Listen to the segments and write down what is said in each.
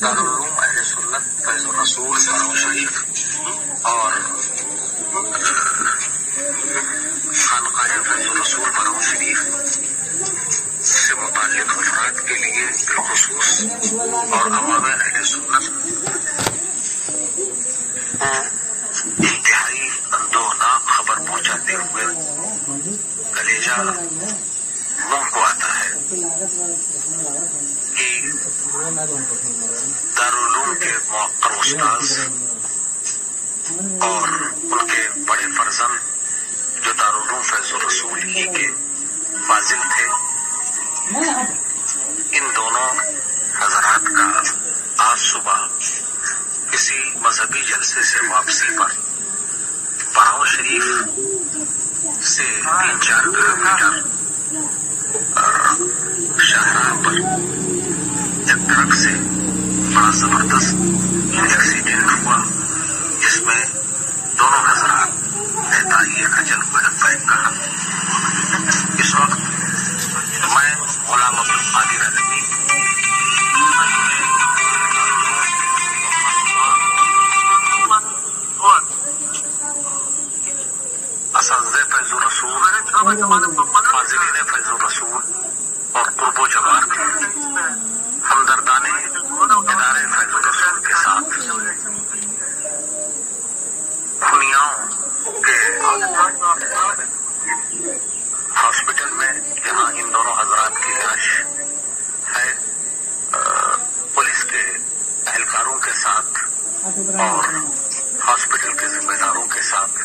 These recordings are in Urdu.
دارالعلوم اہل سنت فیض الرسول سلام شریف اور خانقاہ فیض الرسول فلام شریف سے متعلق افراد کے لیے بالخصوص اور عوام اہل سنت کو انتہائی اندونا خبر پہنچاتے ہوئے کلیجہ منہ کو آتا دارالعلوم کے موقر استاذ اور ان کے بڑے فرزند جو دارالعلوم فیض الرسول ہی کے فاضل تھے، ان دونوں حضرات کا آج صبح کسی مذہبی جلسے سے واپسی پر براؤ شریف سے تین چار کلو میٹر بڑا زبردست ایکسیڈنٹ ہوا جس میں دونوں حضرات نیتائی کا جلد بہت پیک کہا اس وقت میں غلام عبد قادر اساتذہ فیض الرسول حاضرین فیض الرسول اور قرب و جوار تھے ہاسپٹل میں جہاں ان دونوں حضرات کی لاش ہے پولیس کے اہلکاروں کے ساتھ اور ہاسپٹل کے ذمہ داروں کے ساتھ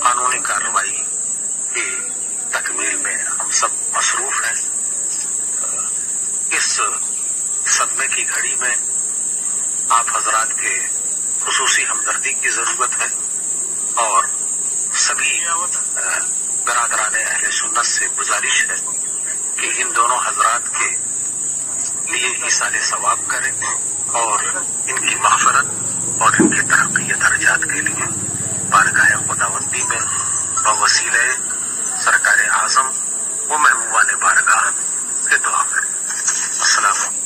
قانونی کارروائی کی تکمیل میں ہم سب مصروف ہیں۔ اس صدمے کی گھڑی میں آپ حضرات کے خصوصی ہمدردی کی ضرورت ہے۔ اور سبھی، برادران اہل سنت سے گزارش ہے کہ ان دونوں حضرات کے لیے ایسال ثواب کریں اور ان کی مغفرت اور ان کی ترقی درجات کے لیے بارگاہ خدا بندی میں بوسیلے سرکار اعظم و محبوبان بارگاہ کے دعا کریں۔ السلام علیکم۔